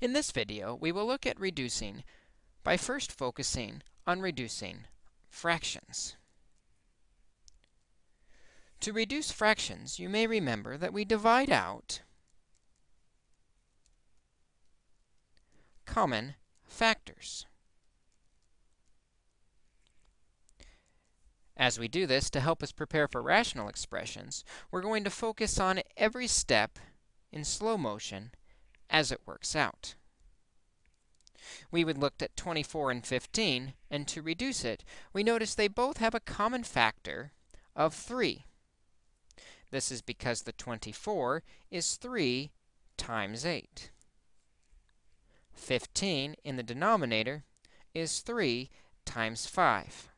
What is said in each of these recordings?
In this video, we will look at reducing by first focusing on reducing fractions. To reduce fractions, you may remember that we divide out common factors. As we do this, to help us prepare for rational expressions, we're going to focus on every step in slow motion as it works out. We would look at 24 and 15, and to reduce it, we notice they both have a common factor of 3. This is because the 24 is 3 times 8. 15 in the denominator is 3 times 5.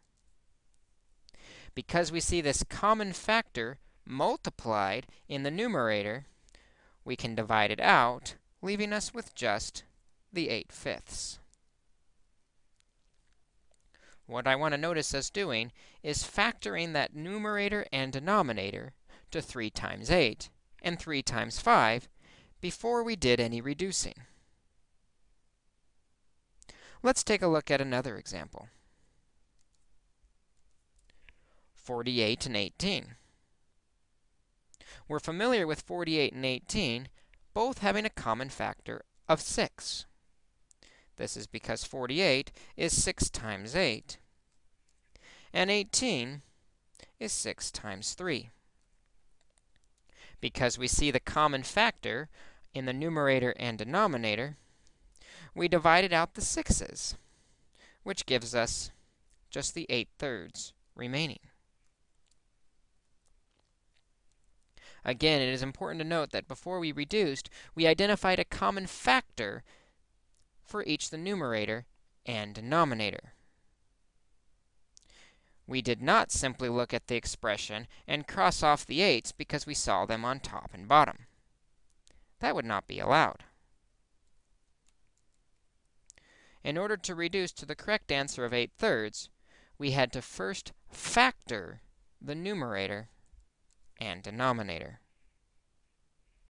Because we see this common factor multiplied in the numerator, we can divide it out, leaving us with just the 8 fifths. What I want to notice us doing is factoring that numerator and denominator to 3 times 8 and 3 times 5 before we did any reducing. Let's take a look at another example. 48 and 18. We're familiar with 48 and 18, both having a common factor of 6. This is because 48 is 6 times 8, and 18 is 6 times 3. Because we see the common factor in the numerator and denominator, we divided out the 6's, which gives us just the 8 thirds remaining. Again, it is important to note that before we reduced, we identified a common factor for each the numerator and denominator. We did not simply look at the expression and cross off the 8's because we saw them on top and bottom. That would not be allowed. In order to reduce to the correct answer of 8 thirds, we had to first factor the numerator and denominator.